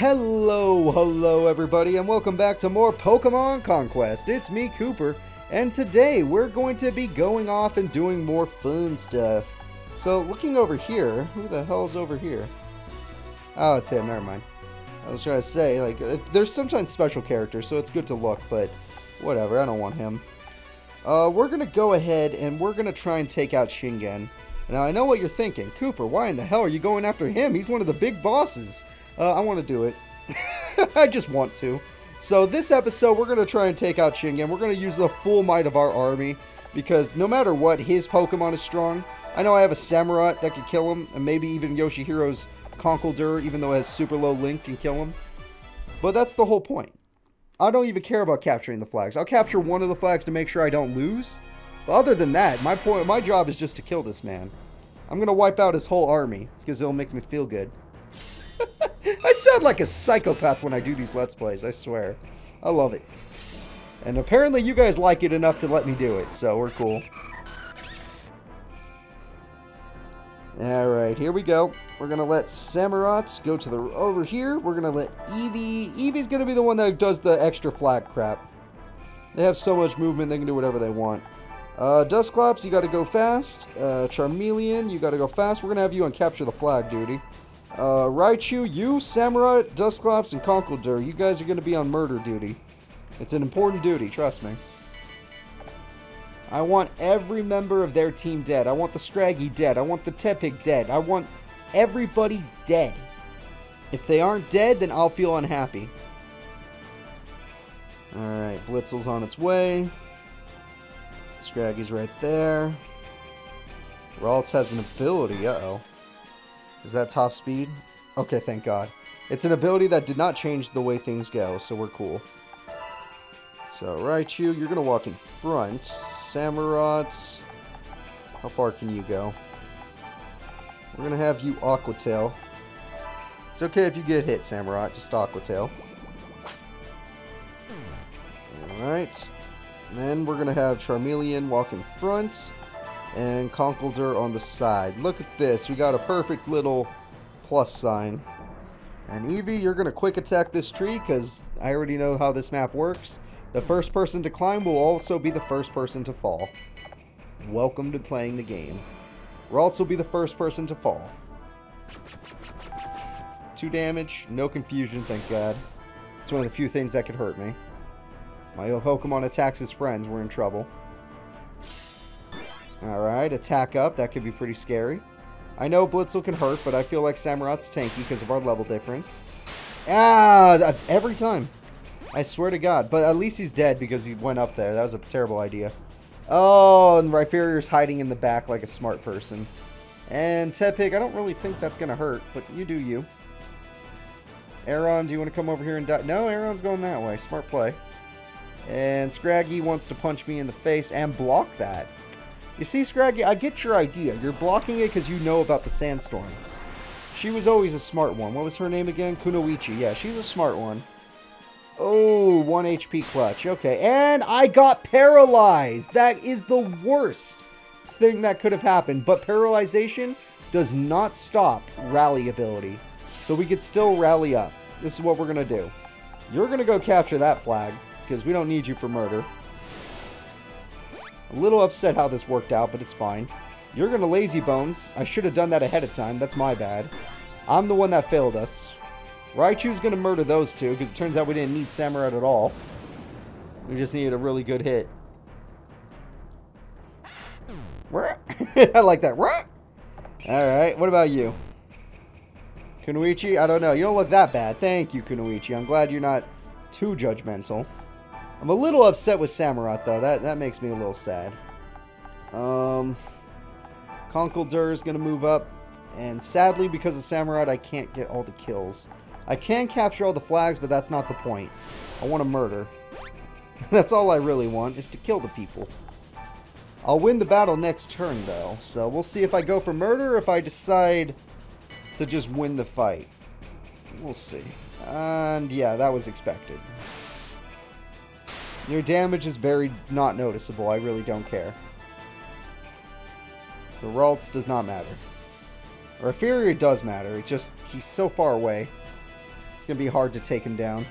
Hello, hello everybody, and welcome back to more Pokemon Conquest. It's me, Cooper, and today we're going to be going off and doing more fun stuff. So, looking over here, who the hell's over here? Oh, it's him, never mind. I was trying to say, like, there's sometimes special characters, so it's good to look, but whatever, I don't want him. Uh, we're gonna go ahead and we're gonna try and take out Shingen. Now, I know what you're thinking. Cooper, why in the hell are you going after him? He's one of the big bosses. Uh, I want to do it. I just want to. So this episode, we're going to try and take out Shingen. We're going to use the full might of our army. Because no matter what, his Pokemon is strong. I know I have a Samurott that could kill him. And maybe even Yoshihiro's Conkeldurr, even though it has super low link, can kill him. But that's the whole point. I don't even care about capturing the flags. I'll capture one of the flags to make sure I don't lose. But other than that, my point, my job is just to kill this man. I'm gonna wipe out his whole army because it'll make me feel good. I sound like a psychopath when I do these Let's Plays, I swear. I love it. And apparently you guys like it enough to let me do it, so we're cool. Alright, here we go. We're gonna let Samurott go to the over here. We're gonna let Eevee... Eevee's gonna be the one that does the extra flag crap. They have so much movement, they can do whatever they want. Uh, Dusclops, you gotta go fast. Uh, Charmeleon, you gotta go fast. We're gonna have you on capture the flag duty. Uh, Raichu, you, Samurott, Dusclops, and Conkeldurr, you guys are gonna be on murder duty. It's an important duty, trust me. I want every member of their team dead. I want the Scraggy dead. I want the Tepig dead. I want everybody dead. If they aren't dead, then I'll feel unhappy. Alright, Blitzle's on its way. Scraggy's right there. Ralts has an ability. Uh-oh. Is that top speed? Okay, thank God. It's an ability that did not change the way things go, so we're cool. So, Raichu, you're going to walk in front. Samurott, how far can you go? We're going to have you Aqua Tail. It's okay if you get hit, Samurott. Just Aqua Tail. Alright. Then we're going to have Charmeleon walk in front and Conkeldurr on the side. Look at this. We got a perfect little plus sign. And Eevee, you're going to quick attack this tree because I already know how this map works. The first person to climb will also be the first person to fall. Welcome to playing the game. Ralts will be the first person to fall. Two damage, no confusion, thank God. It's one of the few things that could hurt me. My Pokemon attacks his friends, we're in trouble. Alright, attack up. That could be pretty scary. I know Blitzle can hurt, but I feel like Samurott's tanky because of our level difference. Ah, every time. I swear to God. But at least he's dead because he went up there. That was a terrible idea. Oh, and Rhyperior's hiding in the back like a smart person. And Tepig, I don't really think that's going to hurt, but you do you. Aron, do you want to come over here and die? No, Aron's going that way. Smart play. And Scraggy wants to punch me in the face and block that. You see, Scraggy, I get your idea. You're blocking it because you know about the sandstorm. She was always a smart one. What was her name again? Kunoichi. Yeah, she's a smart one. Oh, 1 HP clutch. Okay, and I got paralyzed. That is the worst thing that could have happened. But paralyzation does not stop rally ability. So we could still rally up. This is what we're going to do. You're going to go capture that flag because we don't need you for murder. A little upset how this worked out, but it's fine. You're to lazy bones. I should have done that ahead of time. That's my bad. I'm the one that failed us. Raichu's to murder those two, because it turns out we didn't need Samurott at all. We just needed a really good hit. I like that. Alright, what about you? Kunoichi? I don't know. You don't look that bad. Thank you, Kunoichi. I'm glad you're not too judgmental. I'm a little upset with Samurott, though. That, that makes me a little sad. Um, Conkeldurr is going to move up. And sadly, because of Samurott, I can't get all the kills. I can capture all the flags, but that's not the point. I want to murder. that's all I really want, is to kill the people. I'll win the battle next turn, though. So we'll see if I go for murder or if I decide to just win the fight. We'll see. And yeah, that was expected. Your damage is very not noticeable. I really don't care. The Ralts does not matter. Or does matter. It just, he's so far away. It's going to be hard to take him down.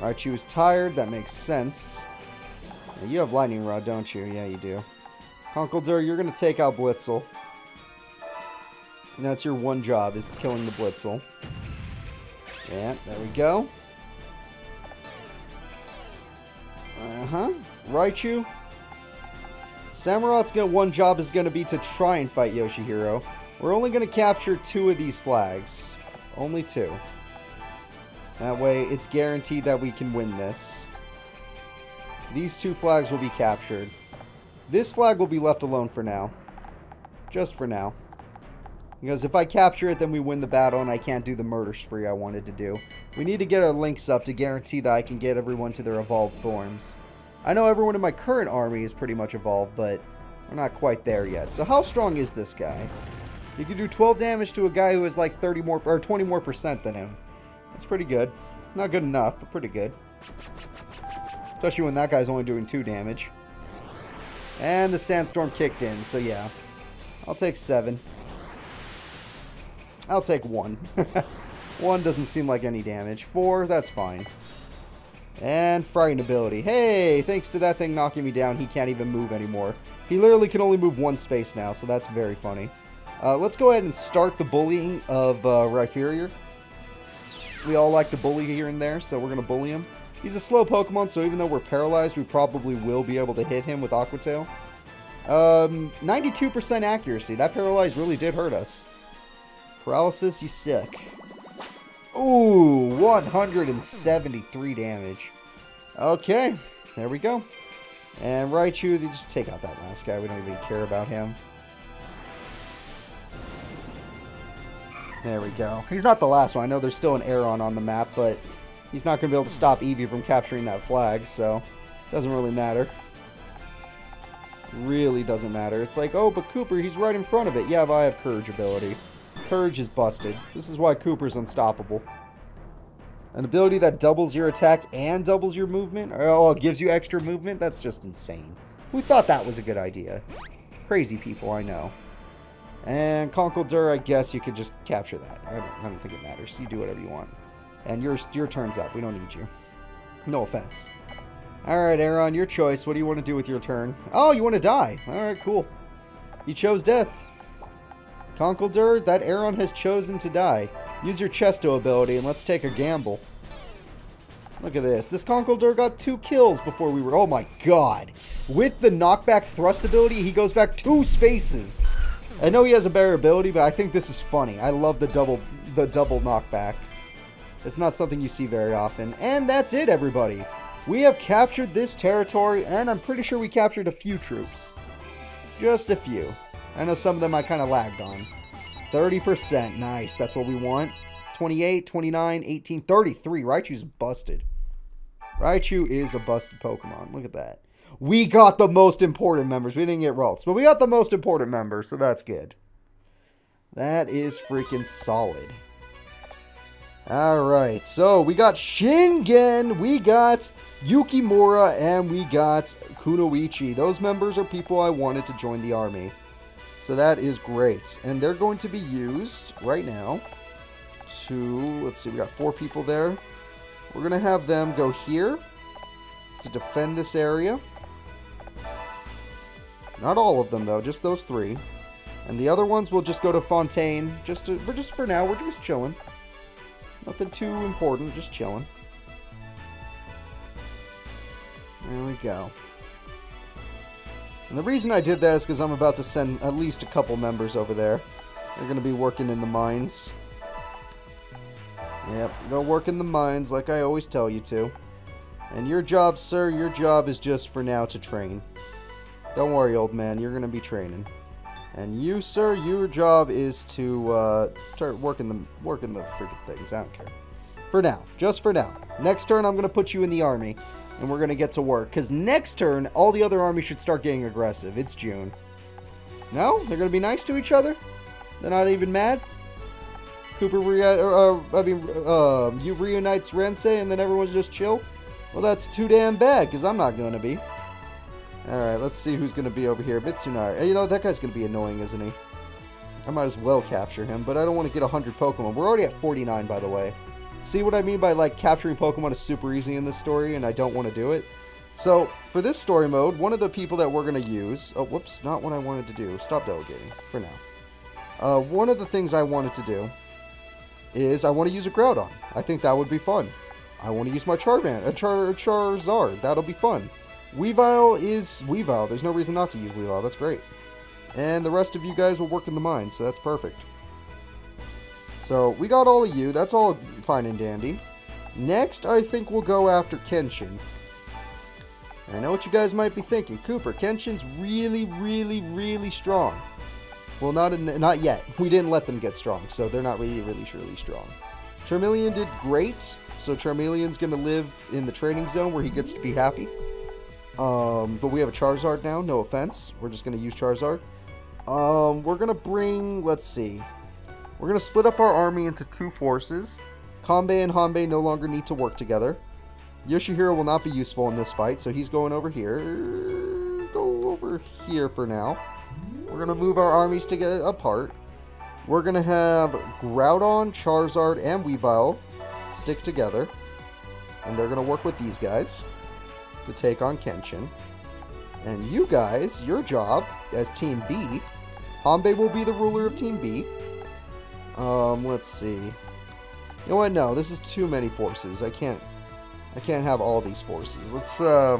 Raichu is tired. That makes sense. You have Lightning Rod, don't you? Yeah, you do. Conkeldurr, you're going to take out Blitzle. And that's your one job, is killing the Blitzle. Yeah, there we go. Uh-huh. Raichu. Samurott's gonna, one job is going to be to try and fight Yoshihiro. We're only going to capture two of these flags. Only two. That way, it's guaranteed that we can win this. These two flags will be captured. This flag will be left alone for now. Just for now. Because if I capture it, then we win the battle and I can't do the murder spree I wanted to do. We need to get our links up to guarantee that I can get everyone to their evolved forms. I know everyone in my current army is pretty much evolved, but we're not quite there yet. So how strong is this guy? You can do 12 damage to a guy who is like 30 more or 20 more percent than him. That's pretty good. Not good enough, but pretty good. Especially when that guy's only doing 2 damage. And the sandstorm kicked in, so yeah. I'll take 7. I'll take 1. 1 doesn't seem like any damage. 4, that's fine. And frightened ability. Hey, thanks to that thing knocking me down, he can't even move anymore. He literally can only move one space now, so that's very funny. Uh, let's go ahead and start the bullying of uh, Rhyperior. We all like to bully here and there, so we're going to bully him. He's a slow Pokemon, so even though we're paralyzed, we probably will be able to hit him with Aqua Tail. 92% um, accuracy. That paralyzed really did hurt us. Paralysis, you sick. Ooh, 173 damage. Okay, there we go. And Raichu, they just take out that last guy. We don't even care about him. There we go. He's not the last one. I know there's still an Aron on the map, but he's not going to be able to stop Eevee from capturing that flag, so doesn't really matter. Really doesn't matter. It's like, oh, but Cooper, he's right in front of it. Yeah, but I have Courage ability. Courage is busted. This is why Cooper's unstoppable. An ability that doubles your attack and doubles your movement? Oh, gives you extra movement? That's just insane. Who thought that was a good idea? Crazy people, I know. And Conkeldurr, I guess you could just capture that. I don't, I don't think it matters. You do whatever you want. And your, your turn's up. We don't need you. No offense. Alright, Aron, your choice. What do you want to do with your turn? Oh, you want to die. Alright, cool. You chose death. Conkeldurr, that Aron has chosen to die. Use your Chesto ability and let's take a gamble. Look at this. This Conkeldurr got two kills before we were... Oh my god. With the knockback thrust ability, he goes back two spaces. I know he has a better ability, but I think this is funny. I love the double the double knockback. It's not something you see very often. And that's it, everybody. We have captured this territory, and I'm pretty sure we captured a few troops. Just a few. I know some of them I kind of lagged on. 30%. Nice. That's what we want. 28, 29, 18, 33. Raichu's busted. Raichu is a busted Pokemon. Look at that. We got the most important members. We didn't get Ralts, but we got the most important members, so that's good. That is freaking solid. Alright, so we got Shingen, we got Yukimura, and we got Kunoichi. Those members are people I wanted to join the army. So that is great. And they're going to be used right now to, let's see, we got four people there. We're going to have them go here to defend this area. Not all of them, though, just those three. And the other ones will just go to Fontaine. Just to, just for now, we're just chilling. Nothing too important, just chilling. There we go. And the reason I did that is because I'm about to send at least a couple members over there. They're going to be working in the mines. Yep, go work in the mines like I always tell you to. And your job, sir, your job is just for now to train. Don't worry, old man, you're going to be training. And you, sir, your job is to uh, start working the, working the freaking things. I don't care. For now. Just for now. Next turn, I'm going to put you in the army and we're going to get to work. Because next turn, all the other armies should start getting aggressive. It's June. No? They're going to be nice to each other? They're not even mad? Cooper, uh, I mean, uh, you reunites Ransei and then everyone's just chill? Well, that's too damn bad, because I'm not going to be. Alright, let's see who's going to be over here. Mitsunari. You know, that guy's going to be annoying, isn't he? I might as well capture him, but I don't want to get 100 Pokemon. We're already at 49, by the way. See what I mean by, like, capturing Pokemon is super easy in this story, and I don't want to do it? So, for this story mode, one of the people that we're going to use... Oh, whoops, not what I wanted to do. Stop delegating, for now. Uh, one of the things I wanted to do is I want to use a Groudon. I think that would be fun. I want to use my Charman, a Char Charizard. That'll be fun. Weavile is Weavile. There's no reason not to use Weavile. That's great. And the rest of you guys will work in the mine, so that's perfect. So, we got all of you. That's all fine and dandy. Next, I think we'll go after Kenshin. I know what you guys might be thinking. Cooper, Kenshin's really, really, really strong. Well, not in the, not yet. We didn't let them get strong, so they're not really, really, really strong. Charmeleon did great, so Charmeleon's going to live in the training zone where he gets to be happy. Um, but we have a Charizard now, no offense. We're just going to use Charizard. Um, we're going to bring, let's see. We're going to split up our army into two forces. Kanbei and Hanbei no longer need to work together. Yoshihiro will not be useful in this fight, so he's going over here. Go over here for now. We're going to move our armies to get apart. We're going to have Groudon, Charizard, and Weavile stick together. And they're going to work with these guys to take on Kenshin. And you guys, your job as Team B, Hanbei will be the ruler of Team B. Um, let's see. You know what? No, this is too many forces. I can't I can't have all these forces. Let's, uh...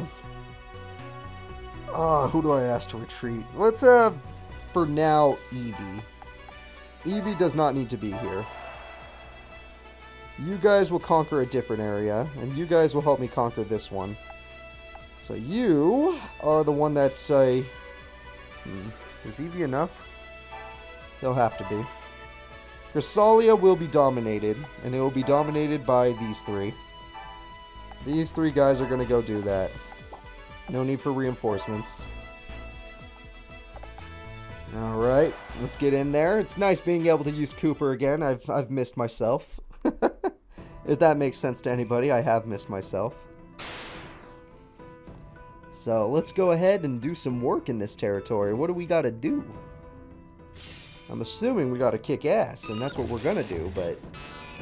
Uh, who do I ask to retreat? Let's, uh, for now, Eevee. Eevee does not need to be here. You guys will conquer a different area, and you guys will help me conquer this one. So you are the one that's, uh... Hmm, is Eevee enough? He'll have to be. Chrysalia will be dominated, and it will be dominated by these three. These three guys are going to go do that. No need for reinforcements. Alright, let's get in there. It's nice being able to use Cooper again. I've, I've missed myself. if that makes sense to anybody, I have missed myself. So let's go ahead and do some work in this territory. What do we got to do? I'm assuming we got to kick ass, and that's what we're to do, but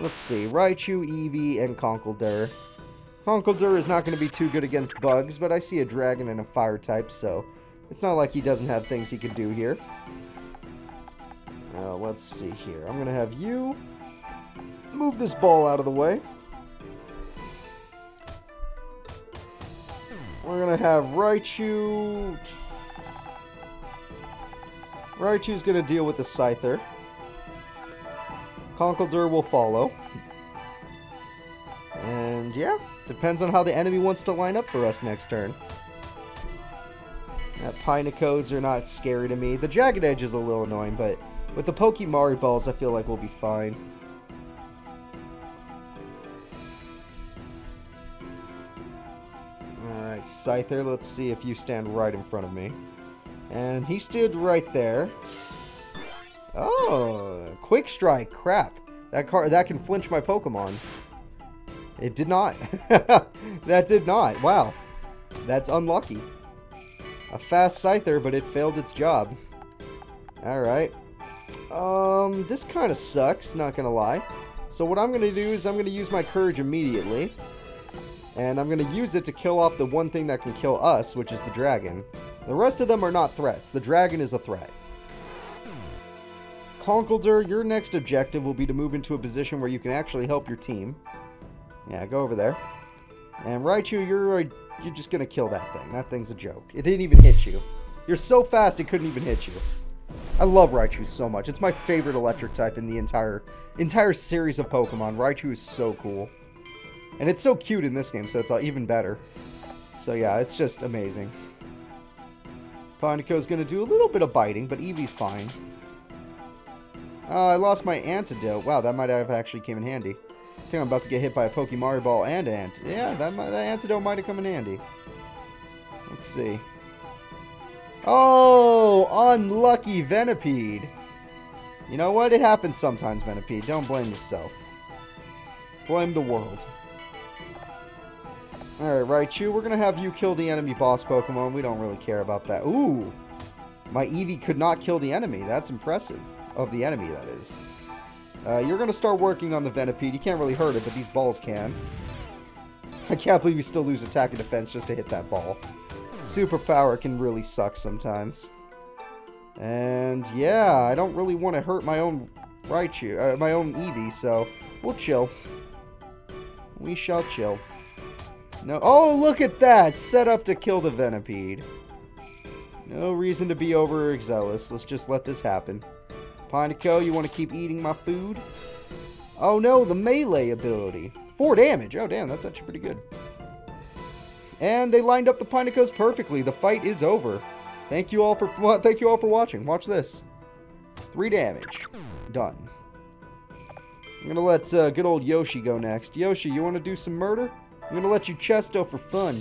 let's see. Raichu, Eevee, and Conkeldurr. Conkeldurr is not to be too good against bugs, but I see a dragon and a fire type, so it's not like he doesn't have things he can do here. Now, let's see here. I'm to have you move this ball out of the way. We're to have Raichu... Raichu's going to deal with the Scyther. Conkeldurr will follow. And yeah, Depends on how the enemy wants to line up for us next turn. That Pinecos are not scary to me. The Jagged Edge is a little annoying, but with the Pokemari Balls, I feel like we'll be fine. Alright, Scyther, let's see if you stand right in front of me. And he stood right there. Oh, Quick Strike, crap. That car that can flinch my Pokemon. It did not. that did not. Wow. That's unlucky. A fast Scyther, but it failed its job. Alright. Um, this kind of sucks, not gonna lie. So what I'm going to do is I'm going to use my Courage immediately. And I'm going to use it to kill off the one thing that can kill us, which is the dragon. The rest of them are not threats. The dragon is a threat. Conkeldurr, your next objective will be to move into a position where you can actually help your team. Yeah, go over there. And Raichu, you're uh, you're just gonna kill that thing. That thing's a joke. It didn't even hit you. You're so fast it couldn't even hit you. I love Raichu so much. It's my favorite electric type in the entire entire series of Pokemon. Raichu is so cool. And it's so cute in this game, so it's uh, even better. So yeah, it's just amazing. Pineco's gonna do a little bit of biting, but Eevee's fine. Oh, I lost my antidote. Wow, that might have actually came in handy I think I'm about to get hit by a Pokemon Ball and Ant. Yeah, that, might, that antidote might have come in handy. Let's see. Oh, unlucky Venipede. You know what? It happens sometimes, Venipede. Don't blame yourself. Blame the world. Alright, Raichu, we're going to have you kill the enemy boss Pokemon. We don't really care about that. Ooh! My Eevee could not kill the enemy. That's impressive. of the enemy, that is. Uh, you're going to start working on the Venipede. You can't really hurt it, but these balls can. I can't believe we still lose attack and defense just to hit that ball. Superpower can really suck sometimes. And yeah, I don't really want to hurt my own Raichu, uh, my own Eevee, so we'll chill. We shall chill. No, oh look at that! Set up to kill the Venipede. No reason to be overzealous. Let's just let this happen. Pineco, you want to keep eating my food? Oh no, the melee ability. Four damage. Oh damn, that's actually pretty good. And they lined up the Pinecos perfectly. The fight is over. Thank you all for well, thank you all for watching. Watch this. Three damage. Done. I'm gonna let uh, good old Yoshi go next. Yoshi, you want to do some murder? I'm gonna let you chesto for fun.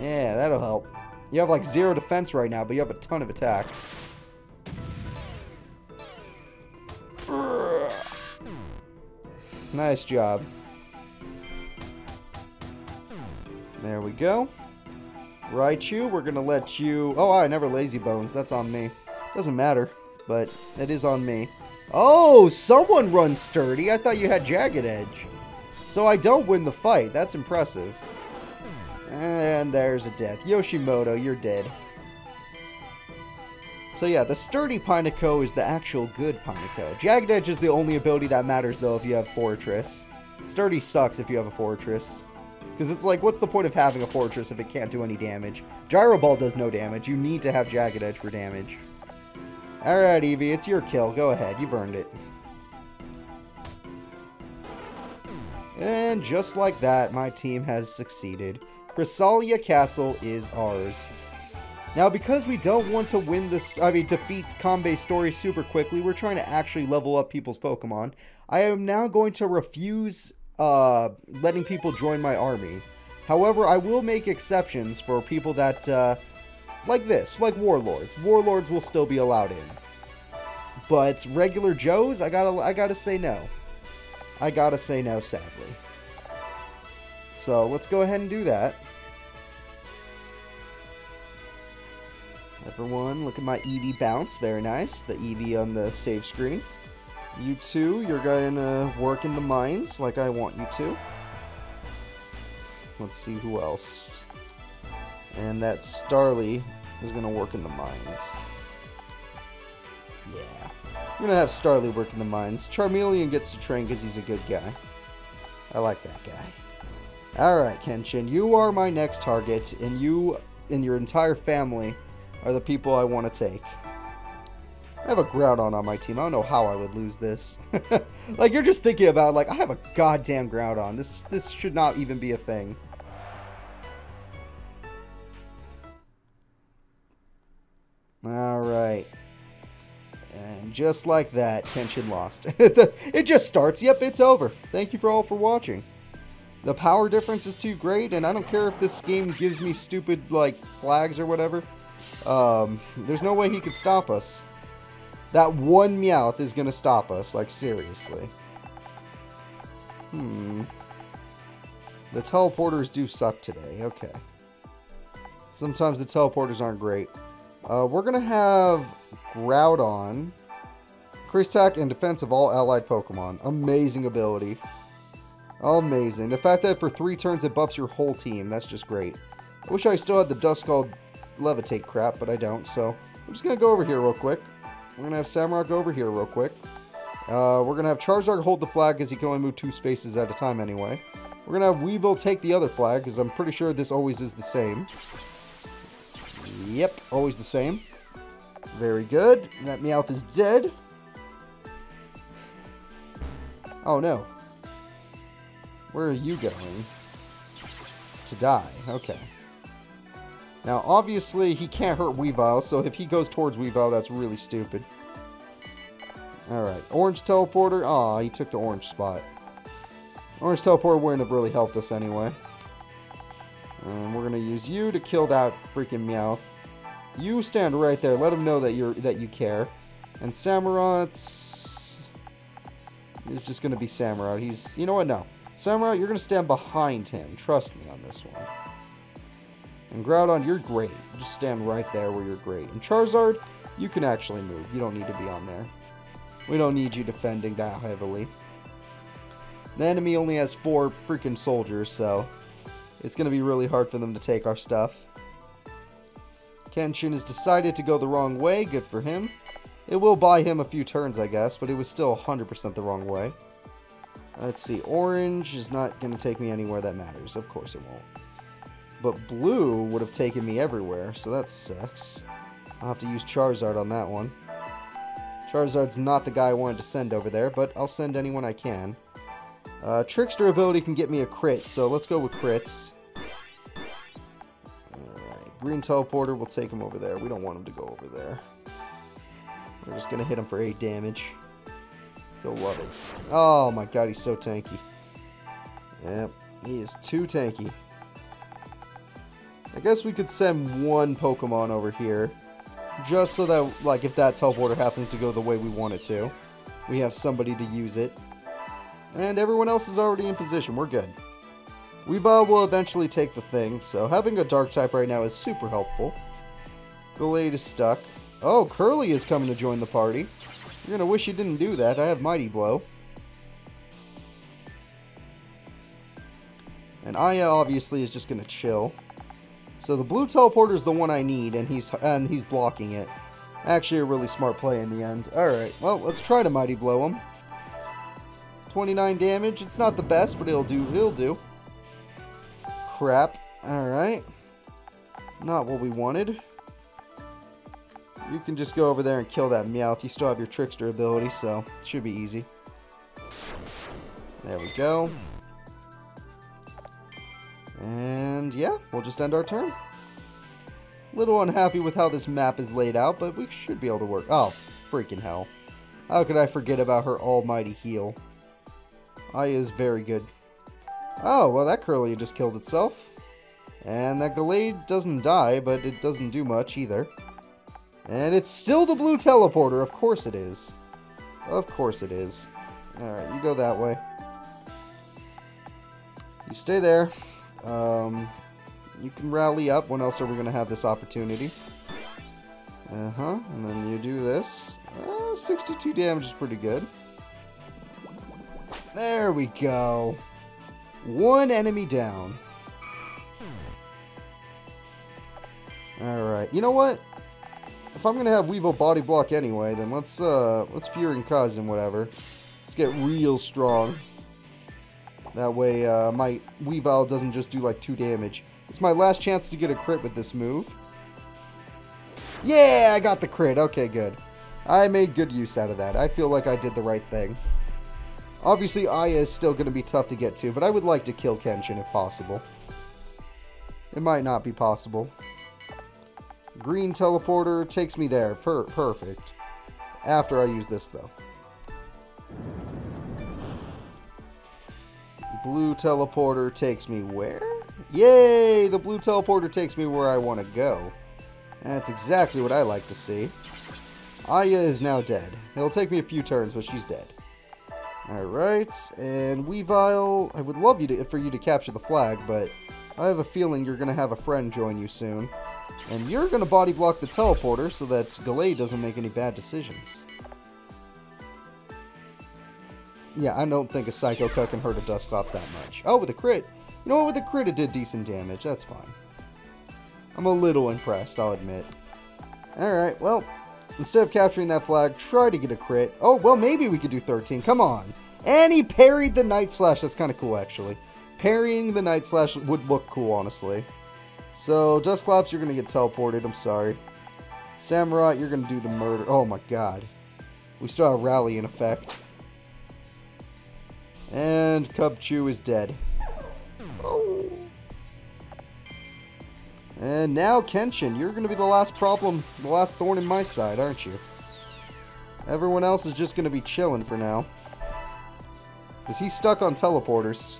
Yeah, that'll help. You have like zero defense right now, but you have a ton of attack. Nice job. There we go. Raichu, we're gonna let you... Oh, I never lazy bones. That's on me. Doesn't matter, but it is on me. Oh, someone runs sturdy. I thought you had jagged edge. So I don't win the fight. That's impressive. And there's a death. Yoshimoto, you're dead. So yeah, the Sturdy Pineco is the actual good Pineco. Jagged Edge is the only ability that matters though if you have Fortress. Sturdy sucks if you have a Fortress. Because it's like, what's the point of having a Fortress if it can't do any damage? Gyro Ball does no damage. You need to have Jagged Edge for damage. Alright, Eevee, it's your kill. Go ahead. You've earned it. And just like that, my team has succeeded. Chrysalia Castle is ours. Now, because we don't want to win this, I mean, defeat Kanbei's story super quickly, we're trying to actually level up people's Pokemon. I am now going to refuse uh, letting people join my army. However, I will make exceptions for people that, uh, like this, like Warlords. Warlords will still be allowed in. But regular Joes, I gotta, I gotta say no. I gotta say no, sadly. So let's go ahead and do that. Everyone, look at my Eevee bounce. Very nice. The Eevee on the save screen. You two, you're to work in the mines like I want you to. Let's see who else. And that Starly is to work in the mines. Yeah. I'm to have Starly work in the mines. Charmeleon gets to train because he's a good guy. I like that guy. Alright, Kenshin, you are my next target, and you and your entire family are the people I want to take. I have a Groudon on my team. I don't know how I would lose this. like, you're just thinking about, like, I have a goddamn Groudon. This, this should not even be a thing. Alright. And just like that, tension lost. it just starts. Yep, it's over. Thank you for all for watching. The power difference is too great, and I don't care if this game gives me stupid, like, flags or whatever. Um, there's no way he could stop us. That one Meowth is going to stop us, like, seriously. Hmm. The teleporters do suck today. Okay. Sometimes the teleporters aren't great. Uh, we're going to have Groudon. Increase attack and defense of all allied Pokemon. Amazing ability. Amazing. The fact that for three turns it buffs your whole team, that's just great. I wish I still had the Duskull levitate crap, but I don't, so I'm just going to go over here real quick. We're going to have Samurott go over here real quick. Uh, we're going to have Charizard hold the flag because he can only move two spaces at a time anyway. We're going to have Weavile take the other flag because I'm pretty sure this always is the same. Yep, always the same. Very good. That Meowth is dead. Oh no. Where are you going? To die. Okay. Now, obviously, he can't hurt Weavile, so if he goes towards Weavile, that's really stupid. Alright, Orange Teleporter. Aw, he took the orange spot. Orange Teleporter wouldn't have really helped us anyway. And we're gonna use you to kill that freaking Meowth. You stand right there. Let him know that you're that you care. And Samurott is just gonna be Samurott. He's you know what? No, Samurott, you're gonna stand behind him. Trust me on this one. And Groudon, you're great. Just stand right there where you're great. And Charizard, You can actually move. You don't need to be on there. We don't need you defending that heavily. The enemy only has four freaking soldiers, so it's going to be really hard for them to take our stuff. Kenshin has decided to go the wrong way. Good for him. It will buy him a few turns, I guess, but it was still 100% the wrong way. Let's see. Orange is not going to take me anywhere that matters. Of course it won't. But blue would have taken me everywhere, so that sucks. I'll have to use Charizard on that one. Charizard's not the guy I wanted to send over there, but I'll send anyone I can. Uh, Trickster ability can get me a crit, so let's go with crits. Alright, Green Teleporter, we'll take him over there. We don't want him to go over there. We're just going to hit him for 8 damage. He'll love it. Oh my god, he's so tanky. Yep, he is too tanky. I guess we could send one Pokemon over here. Just so that, like, if that teleporter happens to go the way we want it to, we have somebody to use it. And everyone else is already in position. We're good. Weavile will eventually take the thing, so having a dark type right now is super helpful. Gallade is stuck. Oh, Curly is coming to join the party. You're gonna wish you didn't do that. I have Mighty Blow. And Aya obviously is just gonna chill. So the blue teleporter is the one I need, and he's and he's blocking it. Actually, a really smart play in the end. Alright, well, let's try to Mighty Blow him. 29 damage. It's not the best, but it'll do. It'll do. Crap. Alright. Not what we wanted. You can just go over there and kill that Meowth. You still have your Trickster ability, so it should be easy. There we go. And yeah, we'll just end our turn. Little unhappy with how this map is laid out, but we should be able to work. Oh, freaking hell. How could I forget about her almighty heal? Aya is very good. Oh, well that Curly just killed itself. And that Gallade doesn't die, but it doesn't do much either. And it's still the blue teleporter. Of course it is. Of course it is. Alright, you go that way. You stay there. Um, you can rally up. When else are we going to have this opportunity? Uh-huh. And then you do this. Uh, 62 damage is pretty good. There we go. One enemy down. Alright. You know what? If I'm gonna have Weavile body block anyway, then let's uh let's Fury and whatever. Let's get real strong. That way uh, my Weavile doesn't just do like 2 damage. It's my last chance to get a crit with this move. Yeah, I got the crit. Okay, good. I made good use out of that. I feel like I did the right thing. Obviously, Aya is still going to be tough to get to, but I would like to kill Kenshin if possible. It might not be possible. Green teleporter takes me there. Per perfect. After I use this, though. Blue teleporter takes me where? Yay! The blue teleporter takes me where I want to go. That's exactly what I like to see. Aya is now dead. It'll take me a few turns, but she's dead. Alright, and Weavile, I would love you to, for you to capture the flag, but I have a feeling you're going to have a friend join you soon. And you're going to body block the teleporter so that Gallade doesn't make any bad decisions. Yeah, I don't think a Psycho Cut can hurt a Dusclops that much. Oh, with a crit. You know what, with a crit it did decent damage. That's fine. I'm a little impressed, I'll admit. Alright, well, instead of capturing that flag, try to get a crit. Oh, well, maybe we could do 13. Come on. And he parried the Night Slash. That's kind of cool, actually. Parrying the Night Slash would look cool, honestly. So, Dusclops, you're going to get teleported. I'm sorry. Samurott, you're going to do the murder. Oh, my God. We still have Rally in effect. And Cubchoo is dead. And now, Kenshin, you're going to be the last problem, the last thorn in my side, aren't you? Everyone else is just going to be chilling for now. Because he's stuck on teleporters.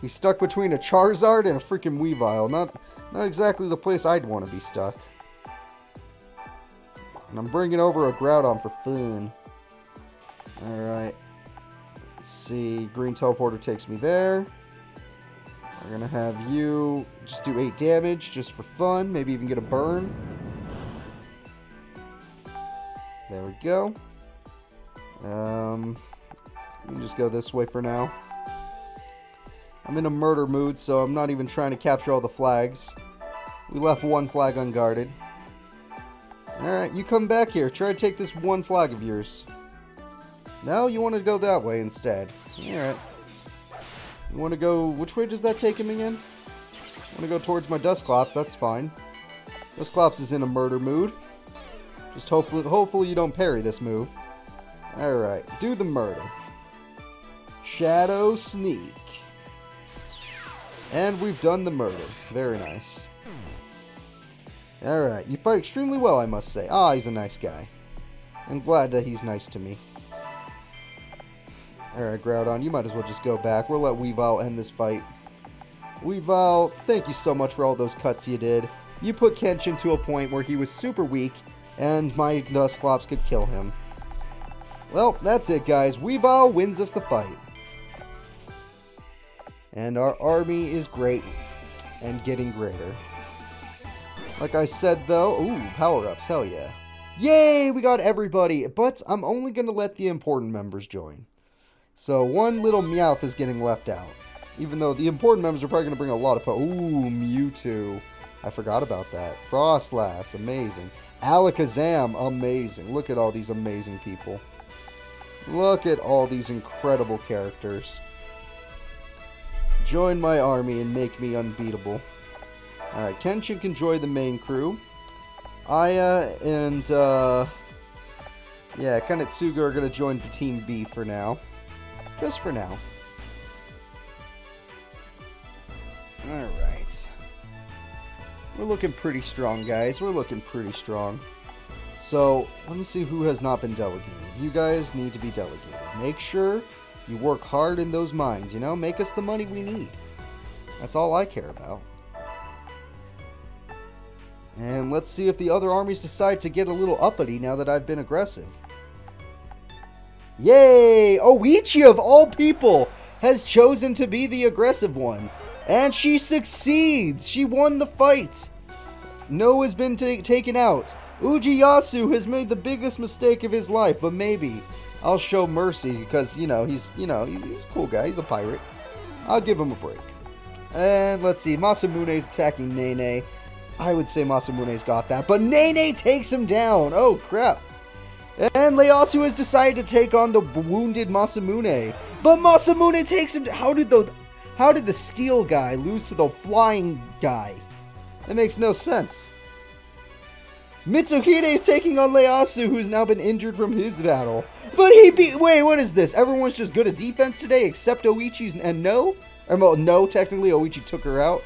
He's stuck between a Charizard and a freaking Weavile. Not, not exactly the place I'd want to be stuck. And I'm bringing over a Groudon for fun. Alright. Let's see. Green Teleporter takes me there. We're gonna have you just do 8 damage, just for fun. Maybe even get a burn. There we go. Um, we can just go this way for now. I'm in a murder mood, so I'm not even trying to capture all the flags. We left one flag unguarded. Alright, you come back here. Try to take this one flag of yours. No, you want to go that way instead. Alright. You want to go... Which way does that take him again? I want to go towards my Dusclops. That's fine. Dusclops is in a murder mood. Just hopefully, hopefully you don't parry this move. Alright, do the murder. Shadow Sneak. And we've done the murder. Very nice. Alright, you fight extremely well, I must say. Ah, he's a nice guy. I'm glad that he's nice to me. Alright, Groudon, you might as well just go back. We'll let Weavile end this fight. Weavile, thank you so much for all those cuts you did. You put Kenshin to a point where he was super weak, and my Dusclops could kill him. Well, that's it, guys. Weavile wins us the fight. And our army is great, and getting greater. Like I said, though, ooh, power-ups, hell yeah. Yay, we got everybody, but I'm only going to let the important members join. So one little Meowth is getting left out. Even though the important members are probably going to bring a lot of po- Ooh, Mewtwo. I forgot about that. Froslass, amazing. Alakazam, amazing. Look at all these amazing people. Look at all these incredible characters. Join my army and make me unbeatable. Alright, Kenshin can join the main crew. Aya and, uh, yeah, Kanetsugu are to join the Team B for now. Just for now. Alright. We're looking pretty strong, guys. We're looking pretty strong. So, let me see who has not been delegated. You guys need to be delegated. Make sure you work hard in those mines, you know? Make us the money we need. That's all I care about. And let's see if the other armies decide to get a little uppity now that I've been aggressive. Yay! Oichi, of all people, has chosen to be the aggressive one. And she succeeds! She won the fight! No has been taken out. Ujiyasu has made the biggest mistake of his life, but maybe I'll show mercy because, you know, he's, you know, he's, a cool guy. He's a pirate. I'll give him a break. And let's see, Masamune's attacking Nene. I would say Masamune's got that, but Nene takes him down. Oh, crap. And Ieyasu has decided to take on the wounded Masamune. But Masamune takes him How did the how did the steel guy lose to the flying guy? That makes no sense. Mitsuhide is taking on Ieyasu, who's now been injured from his battle. But he beat- wait, what is this? Everyone's just good at defense today except Oichi's- and no? Or, well, no, technically Oichi took her out.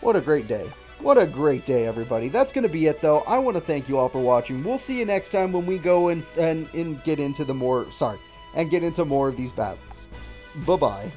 What a great day. What a great day, everybody. That's going to be it, though. I want to thank you all for watching. We'll see you next time when we go and, and, and get into the more, sorry, and get into more of these battles. Bye-bye.